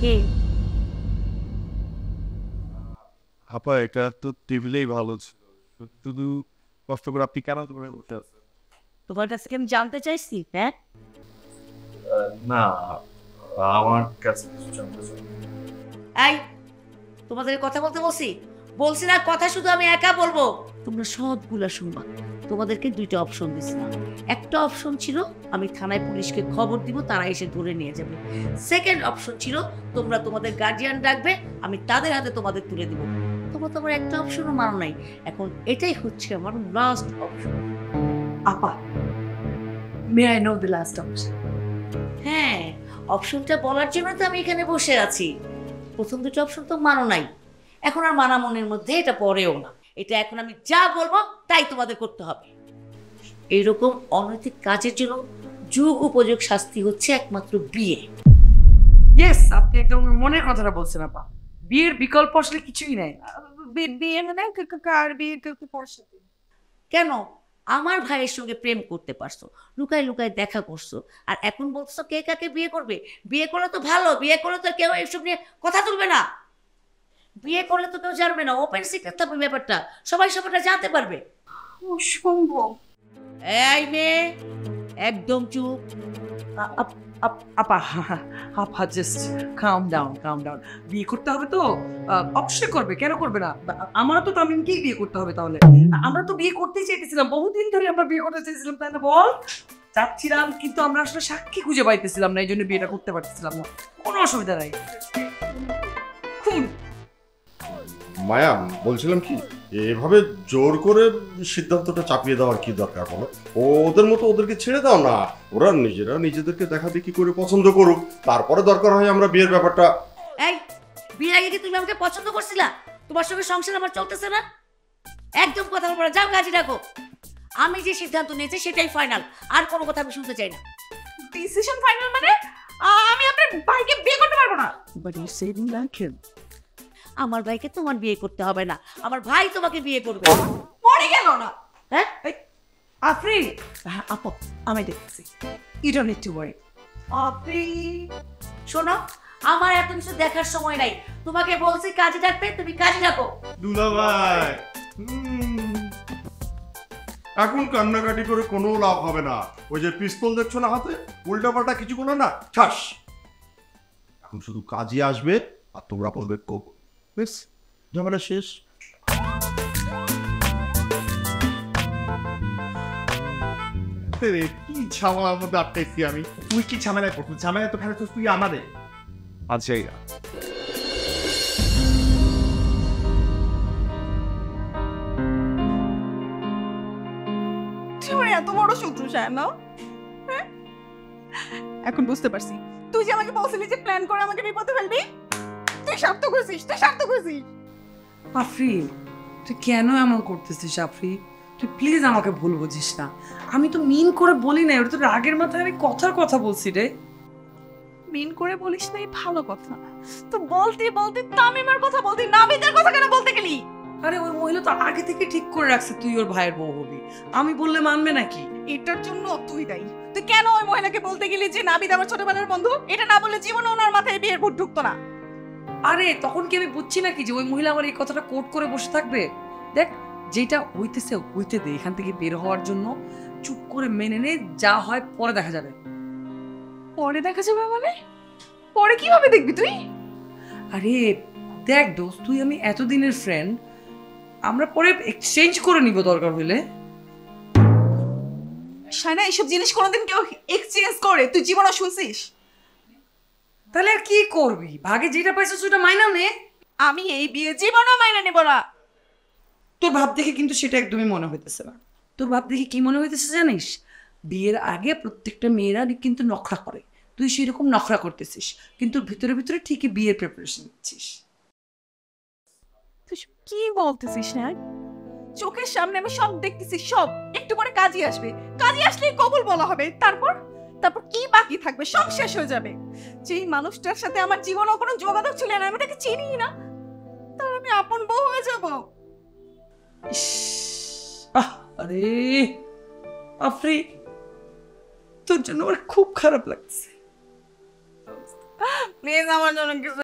কে? আপা এটা তো টেবিলেই ভালো ছিল। শুধু কষ্ট করে আপনি কেন করে বলতে তোমার কাছে আমি জানতে চাইছি হ্যাঁ? না আমার কাছে কিছু জানতে চাই। এই তোমাদের কথা বলতে বলছি? বলছি না কথা শুধু আমি একা বলব। তোমরা সবগুলা শুনবা। তোমাদেরকে দুইটা অপশন দিছিলাম। একটা অপশন ছিল আমি থানায় পুলিশকে খবর দিব তারা এসে ধরে নিয়ে যাবে। সেকেন্ড অপশন ছিল তোমরা তোমাদের গার্জিয়ান ডাকবে আমি তাদের হাতে তোমাদের তুলে দিব। তোমরা তোমার একটা অপশনও মানো নাই। এখন এটাই হচ্ছে আমার লাস্ট অপশন আপা may I know the last option হ্যাঁ অপশনটা বলার জন্য তো আমি এখানে বসে আছি। প্রথম দুটো অপশন তো মানো নাই। এখন আর মানা মনের মধ্যে এটা পড়েও না। এটা এখন আমি যা বলব তাই তোমাদের করতে হবে। এইরকম অনৈতিক কাজের জন্য যুগ উপযোগ শাস্তি হচ্ছে একমাত্র বিয়ে। ইয়েস আপনি একদম মনের কথাটা বলছেন আপা। বিয়ের বিকল্প আসলে কিছুই নাই। বিয়ে মানে কার বিয়ে কেন? আমার ভাইয়ের সঙ্গে প্রেম করতে পারছ লুকায় লুকায় দেখা করছ আর এখন বলছো কে কাকে বিয়ে করবে? বিয়ে করলে তো ভালো বিয়ে করলে তো কেউ এসব নিয়ে কথা তুলবে না। বিয়ে করলে তো কেউ জানবে না ওপেন সিক্রেট থাকবে ব্যাপারটা। সবাই সবাইটা জানতে পারবে। অসম্ভব। এই মেয়ে একদম চুপ। আপ- up- just calm down calm down বিয়ে করতে হবে তো? অবশ্যই করবে কেন করবে না? আমার তো তামিমকেই বিয়ে করতে হবে তাহলে? আমরা তো বিয়ে করতেই চাইতেছিলাম বহুদিন ধরে আমরা বিয়ে করতে চাইছিলাম তাই না বল? চাচ্ছিলাম কিন্তু আমরা আসলে সাক্ষী খুঁজে পাইতেছিলাম না এই জন্য বিয়েটা করতে পারতেছিলাম না। কোনো অসুবিধা নাই। খুন। মায়া বলছিলাম কি এভাবে জোর করে সিদ্ধান্তটা চাপিয়ে দেওয়ার কি দরকার বলো? ওদের মতো ওদেরকে ছেড়ে দাও না। ওরা নিজেরা নিজেদেরকে দেখা দেখি করে পছন্দ করুক। তারপরে দরকার হয় আমরা বিয়ের ব্যাপারটা। এই বিয়ের আগে কি তুমি আমাকে পছন্দ করছিলা? তোমার সঙ্গে সংসার আমার চলতেছে না? একদম কথা বলব না যাও কাজে ডাকো। আমি যে সিদ্ধান্ত নিয়েছি সেটাই ফাইনাল আর কোনো কথা আমি শুনতে চাই না। ডিসিশন ফাইনাল মানে? আমি আপনার ভাইকে বিয়ে করতে পারব না। বাট ইউ সেড হিম আমার ভাইকে তোমার বিয়ে করতে হবে না। আমার ভাই তোমাকে বিয়ে করবে। মরে গেল না। হ্যাঁ? আফরি হ্যাঁ আপা আমি দেখতেছি। You don't need to worry আপনি শোনো আমার এত কিছু দেখার সময় নাই। তোমাকে বলছি কাজে ডাকবে তুমি কাজে ডাকো দুলাভাই এখন কান্নাকাটি করে কোনো লাভ হবে না। ওই যে পিস্তল দেখছ না হাতে? উল্টাপাল্টা কিছু কোনো না? ঠাস এখন শুধু কাজে আসবে আর তোমরা পড়বে কোপ বেশ ঝামেলা শেষ কি ঝামেলার মধ্যে আটকাইছি আমি? তুই কি ঝামেলায় পড়তো ঝামেলায় তো ফেলে তুই আমাদের। আচ্ছা এত বড় শত্রু না হ্যাঁ? এখন বুঝতে পারছি। তুই যে আমাকে বলছিলি যে প্ল্যান করে আমাকে বিপদে ফেলবি? তুই স্বার্থ করছিস তুই স্বার্থ করছিস আফরি তুই কেন এমন করতেছিস আফরি? তুই প্লিজ আমাকে ভুল বুঝিস না। আমি তো মিন করে বলি না ওটা তো রাগের মাথায় আমি কথার কথা বলছি রে। মিন করে বলিস না এই ভালো কথা। তো বলতে বলতে তামিমার কথা বলতে নাবিদের কথা কেন বলতে গেলি? আরে ওই মহিলা তো আগে থেকে ঠিক করে রাখছে তুই ওর ভাইয়ের বউ হবি। আমি বললে মানবে নাকি? এটার জন্য তুই দায়ী। তুই কেন ওই মহিলাকে বলতে গেলি যে নাবিদ আমার ছোটবেলার বন্ধু? এটা না বলে জীবনে ওনার মাথায় বিয়ের ভূত ঢুকতো না। আরে তখন কি আমি বুঝছি নাকি যে ওই মহিলা আমার এই কথাটা কোট করে বসে থাকবে? দেখ যেটা হইতেছে হইতে দে এখান থেকে বের হওয়ার জন্য চুপ করে মেনে নে যা হয় পরে দেখা যাবে। পরে দেখা যাবে মানে? পরে কীভাবে দেখবি তুই? আরে দেখ দোস্ত তুই আমি এতদিনের ফ্রেন্ড আমরা পরে এক্সচেঞ্জ করে নিব দরকার হইলে। সায়না এইসব জিনিস কোনোদিন কেউ এক্সচেঞ্জ করে তুই জীবনে শুনছিস? আর কি করবি? ভাগে যেটা পাইছিস ওটা মাইনা নে। আমি এই বিয়ে জীবনও মাইনে নেব না। তোর ভাব দেখে কিন্তু সেটা একদমই মনে হইতেছে না। তোর ভাব দেখে কি মনে হইতেছে জানিস? বিয়ের আগে প্রত্যেকটা মেয়েরা কিন্তু নখরা করে। তুই সেরকম নখরা করতেছিস। কিন্তু ভিতরে ভিতরে ঠিকই বিয়ের প্রিপারেশন নিচ্ছিস। তুই কি বলতেছিস হ্যাঁ? চোখের সামনে আমি সব দেখতেছি সব। একটু পরে কাজই আসবে। কাজই আসলেই কবুল বলা হবে। তারপর? তারপর কি বাকি থাকবে? সব শেষ হয়ে যাবে। যেই মানুষটার সাথে আমার জীবনে কোনো যোগাযোগ ছিল না আমি তাকে চিনি না। তার আমি আপন বউ হয়ে যাব। আরে আফরি তোর জন্য আমার খুব খারাপ লাগছে। প্লিজ আমার জন্য কিছু